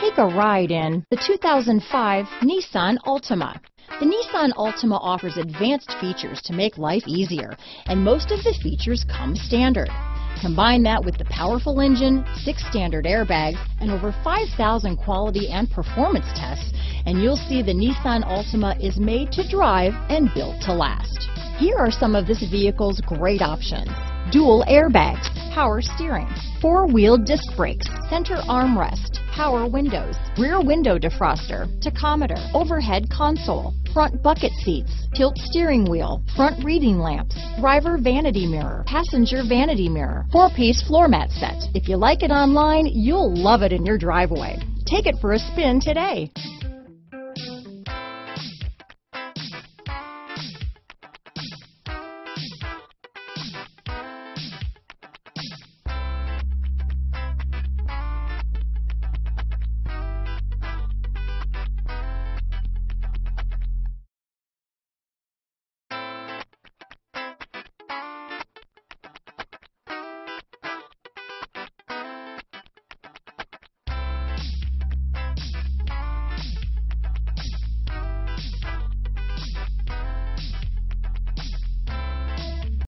Take a ride in the 2005 Nissan Altima. The Nissan Altima offers advanced features to make life easier, and most of the features come standard. Combine that with the powerful engine, six standard airbags, and over 5,000 quality and performance tests, and you'll see the Nissan Altima is made to drive and built to last. Here are some of this vehicle's great options. Dual airbags, power steering, four-wheel disc brakes, center armrest, power windows, rear window defroster, tachometer, overhead console, front bucket seats, tilt steering wheel, front reading lamps, driver vanity mirror, passenger vanity mirror, four-piece floor mat set. If you like it online, you'll love it in your driveway. Take it for a spin today.